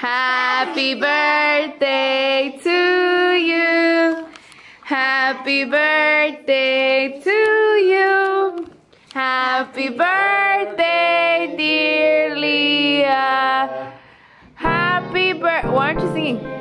Happy birthday to you. Happy birthday to you. Happy birthday, dear Liah. Happy birthday. Why aren't you singing?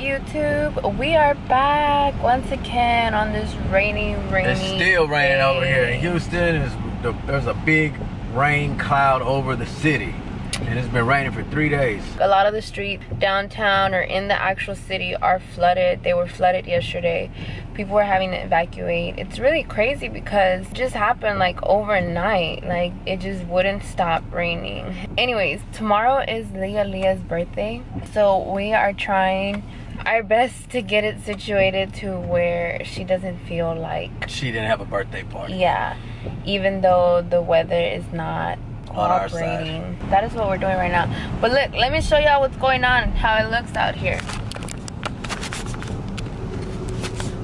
YouTube? We are back once again on this rainy, rainy. It's still raining over here in. Houston. The, there's a big rain cloud over the city, and it's been raining for three days. A lot of the streets downtown or in the actual city are flooded. They were flooded yesterday. People were having to evacuate. It's really crazy because it just happened like overnight. Like it just wouldn't stop raining. Anyways, tomorrow is Liah Liah's birthday. So we are trying our best to get it situated to where she doesn't feel like She didn't have a birthday party. yeah, even though the weather is not On our side. cooperating. That is what we're doing right now. But look, let me show y'all what's going on, how it looks out here.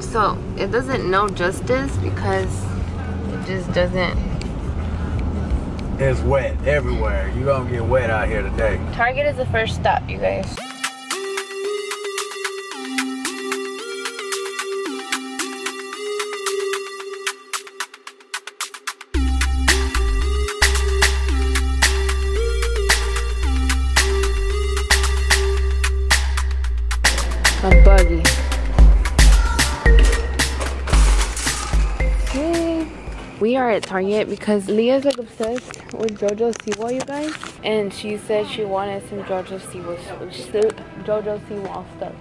So it doesn't know justice because it just doesn't. It's wet everywhere. You're gonna get wet out here today. Target is the first stop, you guys. My buggy. Okay. We are at Target because Liah's like obsessed with JoJo Siwa, you guys. And she said she wanted some JoJo Siwa, JoJo Siwa stuff.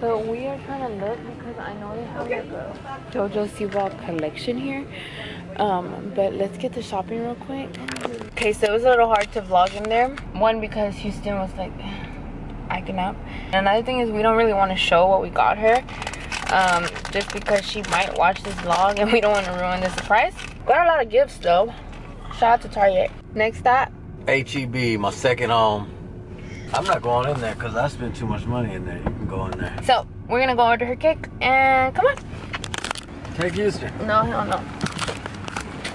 So we are trying to look because I know they have like a JoJo Siwa collection here. Um, but let's get to shopping real quick. Okay, so it was a little hard to vlog in there. One because Houston was like acting up. And another thing is we don't really want to show what we got her. Um, just because she might watch this vlog and we don't want to ruin the surprise. Got a lot of gifts though. Shout out to Target. Next stop. HEB, my second home. I'm not going in there because I spent too much money in there. You can go in there. So we're gonna go order her cake and come on. Take Houston. No, hell no.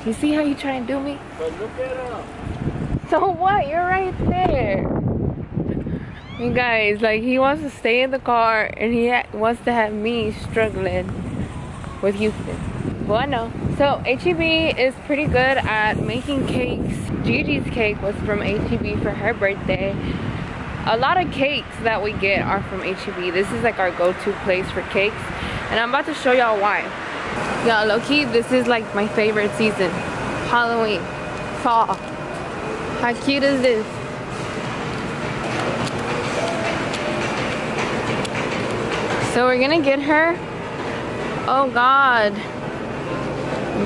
You see how you try and do me? But look at him. So what? You're right there. You guys, like he wants to stay in the car and he wants to have me struggling with Houston. Know. So HEB is pretty good at making cakes. Gigi's cake was from HEB for her birthday. A lot of cakes that we get are from HEB. This is like our go-to place for cakes. And I'm about to show y'all why. Y'all, low-key, this is like my favorite season. Halloween, fall. How cute is this? So we're gonna get her, oh God,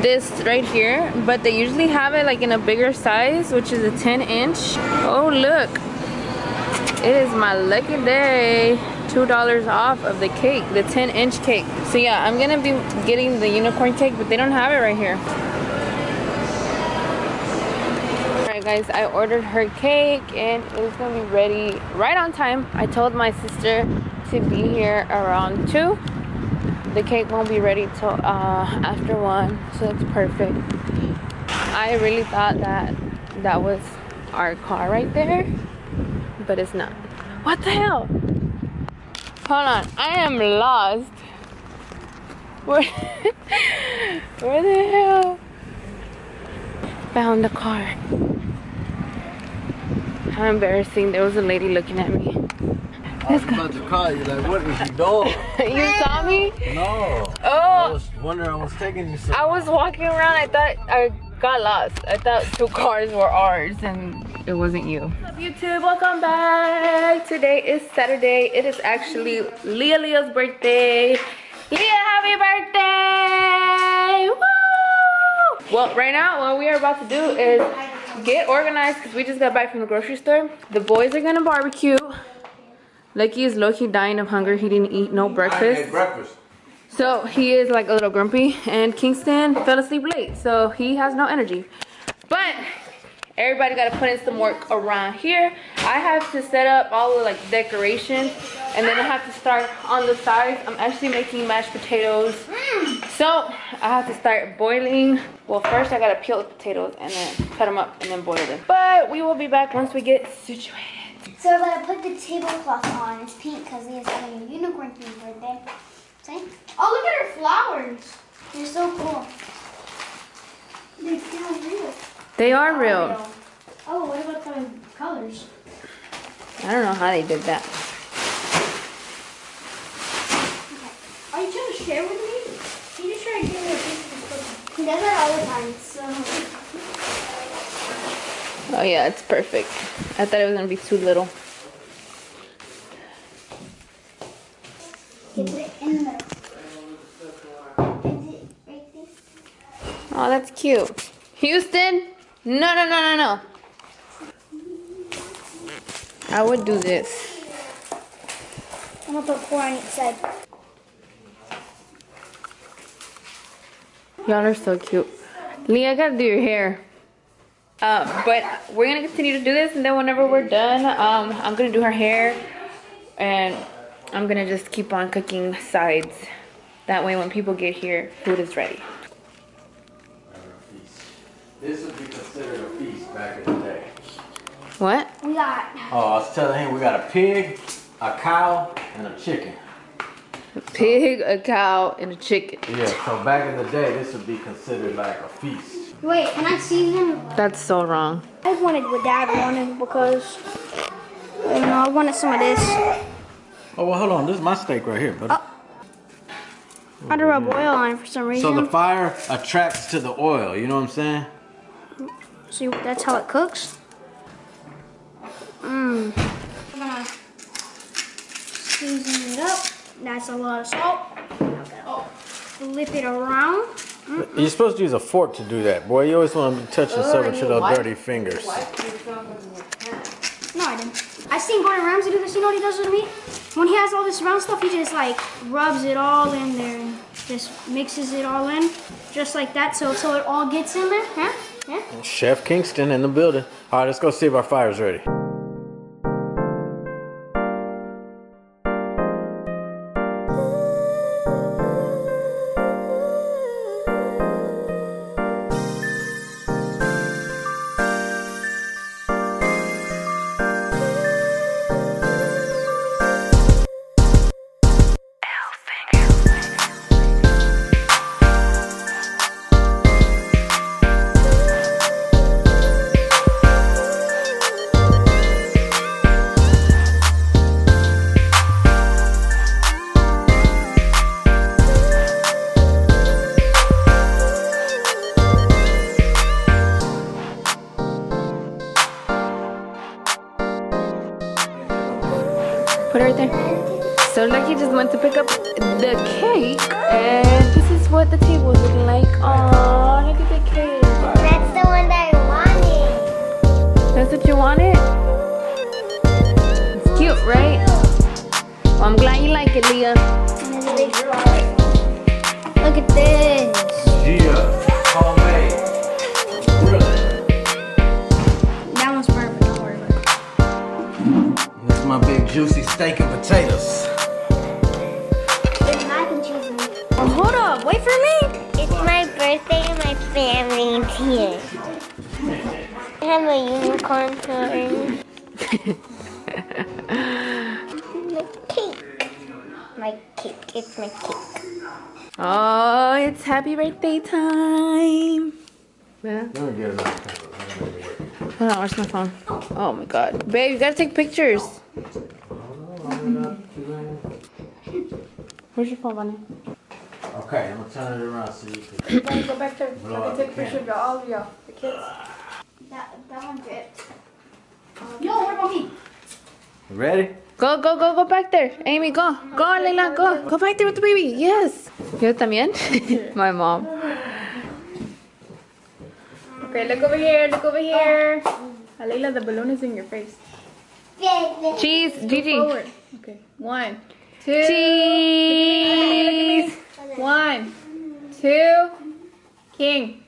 this right here, but they usually have it like in a bigger size, which is a 10 inch. Oh look, it is my lucky day. $2 off of the cake, the 10 inch cake. So yeah, I'm gonna be getting the unicorn cake, but they don't have it right here. Alright guys, I ordered her cake and it was gonna be ready right on time. I told my sister to be here around 2. The cake won't be ready till uh, after 1, so it's perfect. I really thought that that was our car right there, but it's not. What the hell? Hold on, I am lost. Where, where the hell? Found the car. How embarrassing. There was a lady looking at me. I was about to call you. Like, what is you doing? you saw me? No. Oh. I was wondering. I was taking you. So I was walking around. I thought I got lost. I thought two cars were ours and it wasn't you. What's up, YouTube? Welcome back. today is Saturday. It is actually Liah Liah's birthday. Liah, happy birthday! Woo! Well, right now, what we are about to do is get organized because we just got back from the grocery store. The boys are gonna barbecue. Lucky is low-key dying of hunger. He didn't eat no breakfast. breakfast. So he is like a little grumpy and Kingston fell asleep late. So he has no energy. But everybody got to put in some work around here. I have to set up all the like decorations and then I have to start on the sides. I'm actually making mashed potatoes. So I have to start boiling. Well, first I got to peel the potatoes and then cut them up and then boil them. But we will be back once we get situated. So we're gonna put the tablecloth on. It's pink because Liah's having a unicorn themed birthday. See? Oh, look at her flowers. They're so cool. They feel real. They are oh, real. Oh, what about the colors? I don't know how they did that. Are you trying to share with me? You just trying to give me a piece of this cookie. He does that all the time. So Oh yeah, it's perfect. I thought it was gonna be too little. you put it in the middle. Is it right there? Oh, that's cute. Houston? No, no, no, no, no. I would do this. I'm gonna put four on each side. Y'all are so cute. Lee, I gotta do your hair. Um, but we're gonna continue to do this, and then whenever we're done, um, I'm gonna do her hair, and I'm gonna just keep on cooking sides. That way, when people get here, food is ready. This would be considered a feast back in the day. What? We got Oh, I was telling him we got a pig, a cow, and a chicken. A pig, a cow, and a chicken. Yeah, so back in the day, this would be considered like a feast. Wait, can I season? That's so wrong. I wanted what Dad wanted because you know I wanted some of this. Oh, well, hold on. This is my steak right here, buddy. I had to rub oil on it for some reason. So the fire attracts to the oil, you know what I'm saying? See, that's how it cooks. Mmm. I'm gonna season it up. That's a lot of salt. Oh, flip it around. You're supposed to use a fork to do that, boy. You always want to be touching stuff with your dirty fingers. No, I didn't. I've seen Gordon Ramsay do this. You know what he does with meat? When he has all this round stuff, he just like rubs it all in there and just mixes it all in, just like that. So so it all gets in there. Huh? Yeah. Chef Kingston in the building. All right, let's go see if our fire's ready. Put it right there. So Lucky just went to pick up the cake, and this is what the table is looking like. Oh, look at the cake. That's the one that I wanted. That's what you wanted? It's cute, right? Well, I'm glad you like it, Liah. Look at this. Yeah, steak and potatoes. There's mac and cheese. Oh, hold up. Wait for me. It's my birthday and my family's here. I have a unicorn horn. my cake. My cake. It's my cake. Oh, it's happy birthday time. Yeah. Let me get another paper. Hold on, where's my phone? Oh my god. Babe, you gotta take pictures. Where's your phone, Bunny? Okay, I'm gonna turn it around so you can. Go back there. Blow Let out me take the a picture of y'all, all of y'all, the kids. That, that one dripped. Yo, what about me? Ready? Go, go, go, go back there. Amy, go. Go, Leila, go. Go back there with the baby. Yes. Yo también. My mom. Okay, look over here, look over here. Oh. Alayla, the balloon is in your face. Cheese, Gigi. Forward. Okay, one, two. Cheese. One, two. King.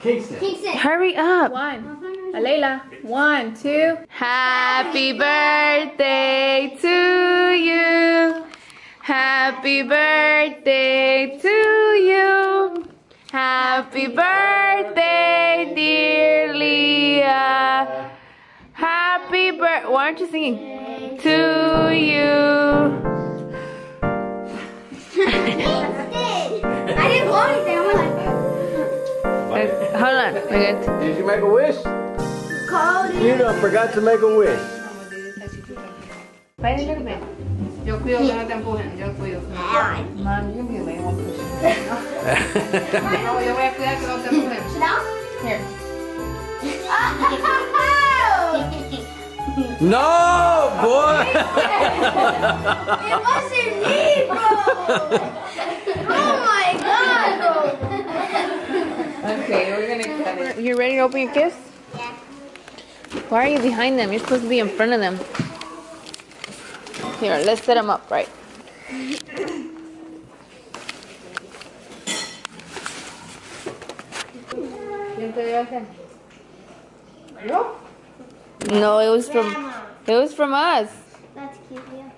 Kingston. Hurry up. One. Alayla. One, two. Happy birthday to you. Happy birthday to you. Happy birthday, Why aren't you singing? To you. I didn't blow anything. I'm like, Uh, hold on. Okay. Did you make a wish? You done forgot to make a wish. Yo cuido que no te empujen, yo cuido. Mom, you can be the main one pushing. No, yo voy a cuidar que no te empujen. Here. no, boy. it wasn't me, bro! Oh my god! okay, we're gonna cut it. You ready to open your gifts? Yeah. Why are you behind them? You're supposed to be in front of them. Here, let's set them up right. No, it was from it was from us. That's cute, yeah.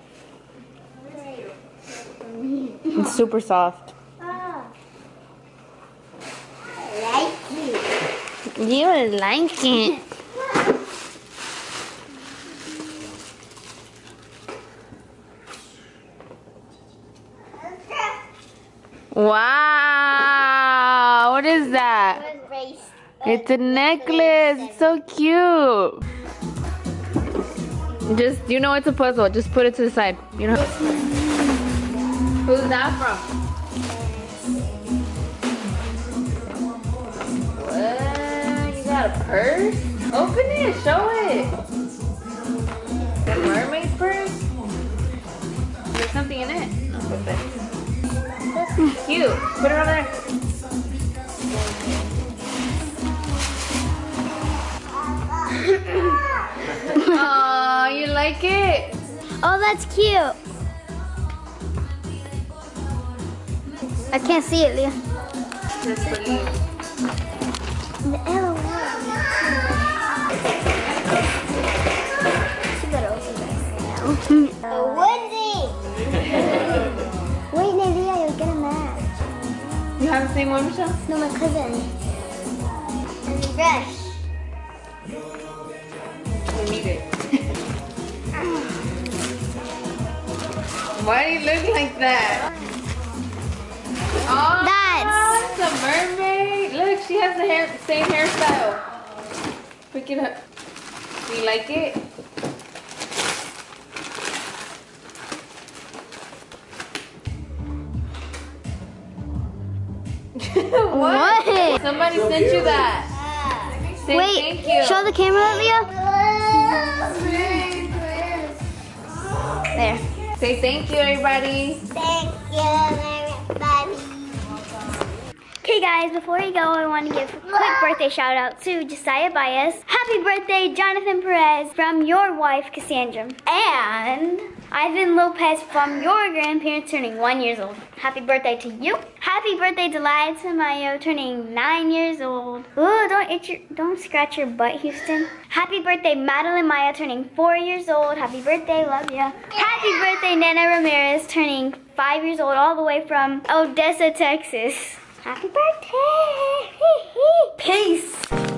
It's super soft. Oh. I like it. You like it. Wow! What is that? It was race. It's a necklace. It's so cute. Just you know it's a puzzle. Just put it to the side. You know. Who's that from? What? You got a purse? Open it. Show it. The mermaid purse. There's something in it. Okay. Cute. Put it over there. Aw, you like it? Oh, that's cute. I can't see it, Liah. That's for you. The L She better open this now. Onesie. Wait, Liah, you're gonna match. You have the same one, Michelle? No, my cousin. And brush. Why do you look like that? Oh, That's- a mermaid. Look, she has the hair, same hairstyle. Pick it up. Do you like it? what? What? Somebody sent you that. Say Wait, thank you. show the camera, Liah. There. Say thank you, everybody. Thank you, everybody. Okay guys, before we go, I want to give a quick birthday shout out to Josiah Bias. Happy birthday, Jonathan Perez, from your wife, Cassandra. And Ivan Lopez from your grandparents turning one years old. Happy birthday to you. Happy birthday to Liza Tamayo turning nine years old. Ooh, don't itch your, don't scratch your butt, Houston. Happy birthday, Madeline Maya turning four years old. Happy birthday, love ya. Happy birthday, Nana Ramirez turning five years old, all the way from Odessa, Texas. Happy birthday! Peace!